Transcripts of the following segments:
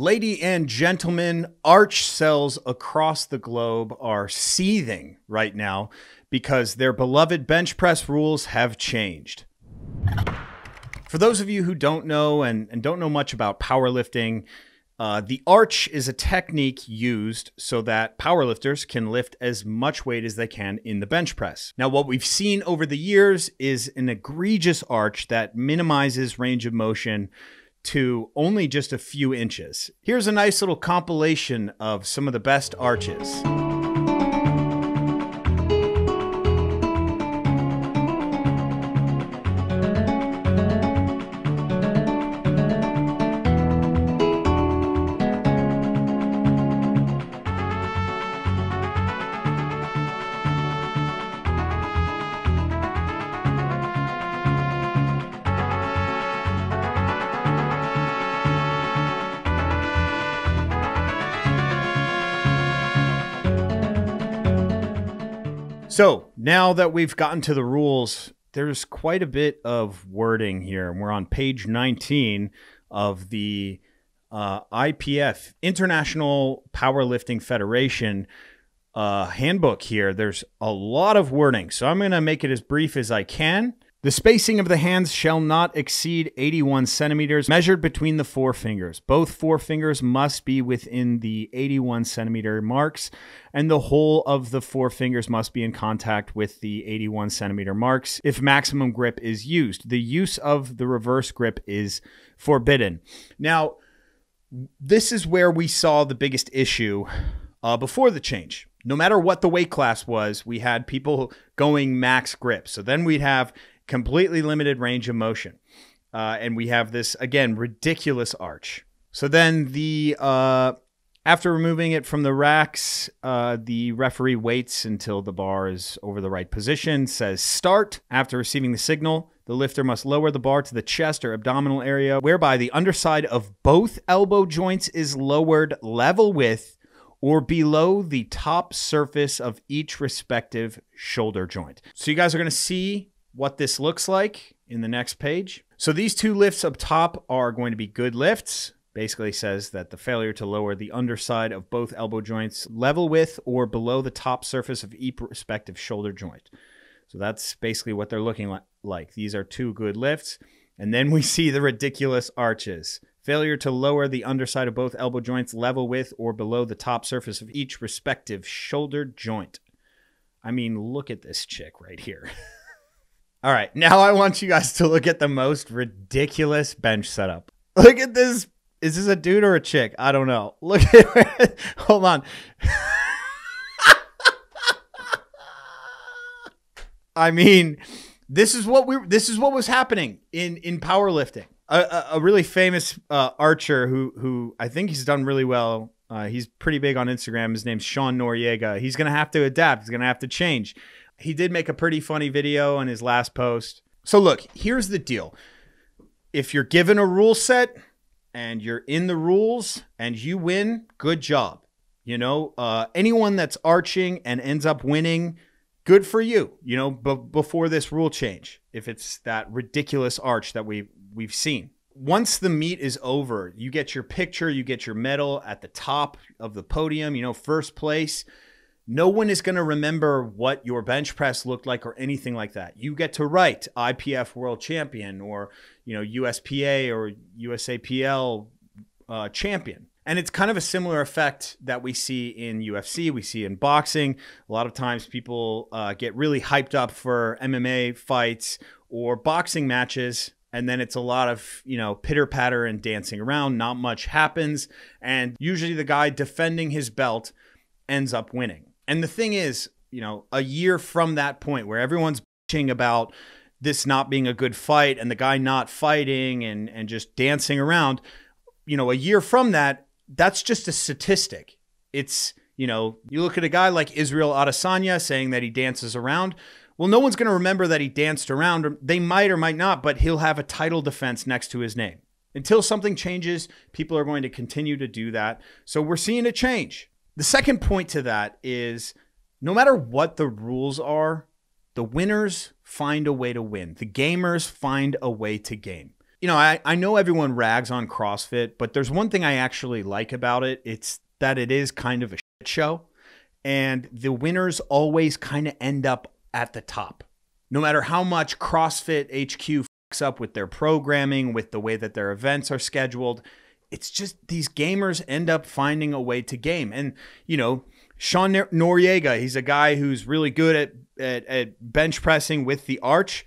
Lady and gentlemen, archcels across the globe are seething right now because their beloved bench press rules have changed. For those of you who don't know and, and don't know much about powerlifting, uh, the arch is a technique used so that powerlifters can lift as much weight as they can in the bench press. Now, what we've seen over the years is an egregious arch that minimizes range of motion to only just a few inches. Here's a nice little compilation of some of the best arches. So now that we've gotten to the rules, there's quite a bit of wording here. And we're on page 19 of the uh, IPF, International Powerlifting Federation uh, handbook here. There's a lot of wording. So I'm going to make it as brief as I can. The spacing of the hands shall not exceed 81 centimeters, measured between the forefingers. Both forefingers must be within the 81 centimeter marks, and the whole of the four fingers must be in contact with the 81 centimeter marks if maximum grip is used. The use of the reverse grip is forbidden. Now, this is where we saw the biggest issue uh, before the change. No matter what the weight class was, we had people going max grip. So then we'd have completely limited range of motion. Uh, and we have this, again, ridiculous arch. So then the, uh, after removing it from the racks, uh, the referee waits until the bar is over the right position, says start. After receiving the signal, the lifter must lower the bar to the chest or abdominal area, whereby the underside of both elbow joints is lowered level with or below the top surface of each respective shoulder joint. So you guys are going to see what this looks like in the next page. So these two lifts up top are going to be good lifts. Basically says that the failure to lower the underside of both elbow joints level with or below the top surface of each respective shoulder joint. So that's basically what they're looking like. These are two good lifts. And then we see the ridiculous arches. Failure to lower the underside of both elbow joints level with or below the top surface of each respective shoulder joint. I mean, look at this chick right here. All right, now I want you guys to look at the most ridiculous bench setup. Look at this. Is this a dude or a chick? I don't know. Look at Hold on. I mean, this is what we this is what was happening in in powerlifting. A, a, a really famous uh, archer who who I think he's done really well. Uh, he's pretty big on Instagram. His name's Sean Noriega. He's gonna have to adapt. He's gonna have to change he did make a pretty funny video on his last post. So look, here's the deal. If you're given a rule set and you're in the rules and you win, good job. You know, uh, anyone that's arching and ends up winning, good for you. You know, b- before this rule change, if it's that ridiculous arch that we we've seen. Once the meet is over, you get your picture, you get your medal at the top of the podium. You know, first place no one is going to remember what your bench press looked like or anything like that. You get to write IPF world champion or, you know, USPA or USAPL uh, champion. And it's kind of a similar effect that we see in UFC, we see in boxing. A lot of times people uh, get really hyped up for MMA fights or boxing matches. And then it's a lot of, you know, pitter patter and dancing around. Not much happens. And usually the guy defending his belt ends up winning. And the thing is, you know, a year from that point where everyone's bitching about this not being a good fight and the guy not fighting and and just dancing around, you know, a year from that, that's just a statistic. It's, you know, you look at a guy like Israel Adesanya saying that he dances around. Well, no one's going to remember that he danced around. They might or might not, but he'll have a title defense next to his name. Until something changes, people are going to continue to do that. So we're seeing a change. The second point to that is no matter what the rules are, the winners find a way to win. The gamers find a way to game. you know, I, I know everyone rags on CrossFit, but there's one thing I actually like about it. It's that it is kind of a shit show. And the winners always kind of end up at the top. No matter how much CrossFit HQ fucks up with their programming, with the way that their events are scheduled, it's just these gamers end up finding a way to game. And, you know, Sean Noriega, he's a guy who's really good at, at, at bench pressing with the arch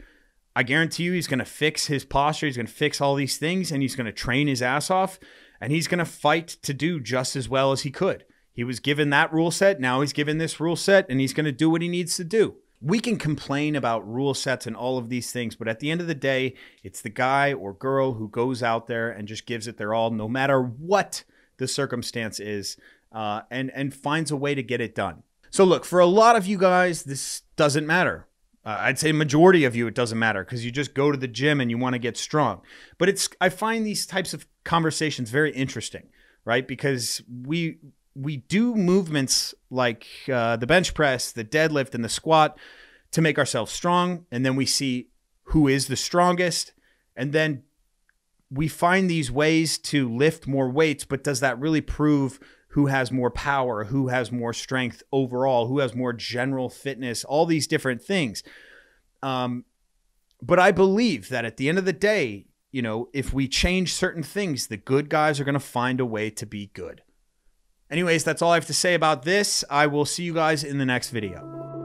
I guarantee you he's going to fix his posture. He's going to fix all these things and he's going to train his ass off and he's going to fight to do just as well as he could. He was given that rule set. Now he's given this rule set and he's going to do what he needs to do. We can complain about rule sets and all of these things, but at the end of the day, it's the guy or girl who goes out there and just gives it their all, no matter what the circumstance is, uh, and and finds a way to get it done. So look, for a lot of you guys, this doesn't matter. Uh, I'd say majority of you it doesn't matter because you just go to the gym and you want to get strong. But it's I find these types of conversations very interesting, right? Because we we do movements like uh, the bench press, the deadlift, and the squat to make ourselves strong, and then we see who is the strongest, and then we find these ways to lift more weights. But does that really prove who has more power, who has more strength overall, who has more general fitness, all these different things. Um, but I believe that at the end of the day, you know, if we change certain things, the good guys are going to find a way to be good. Anyways, that's all I have to say about this. I will see you guys in the next video.